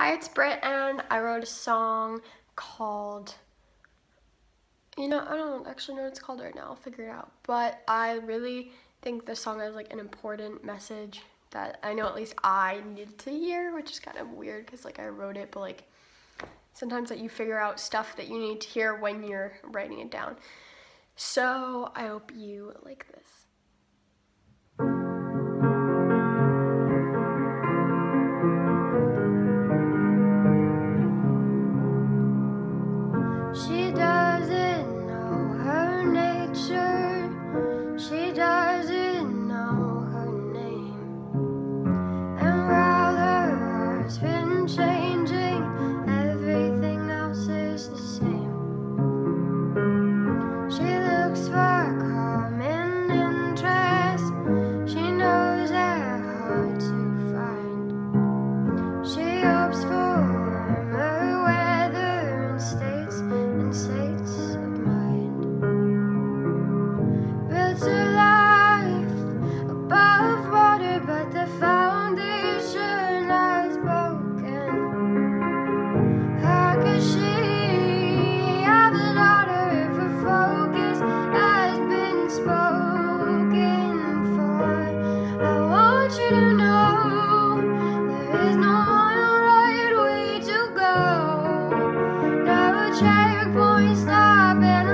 Hi, it's Britt, and I wrote a song called, you know, I don't actually know what it's called right now, I'll figure it out, but I really think this song has like an important message that I know at least I needed to hear, which is kind of weird because like I wrote it, but like sometimes that like, you figure out stuff that you need to hear when you're writing it down. So I hope you like this. checkpoint stop and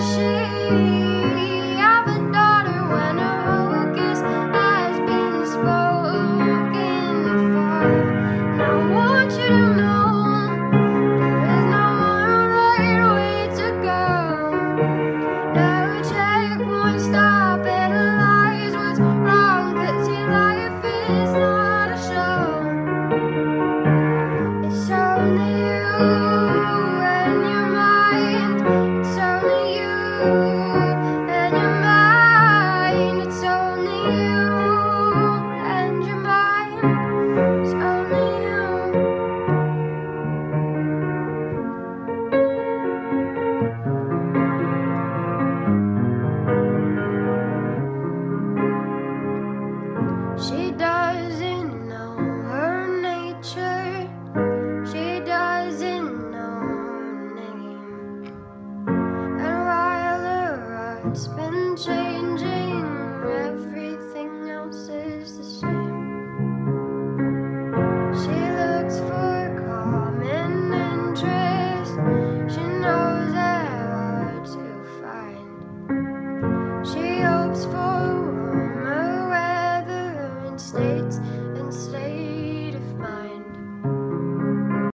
she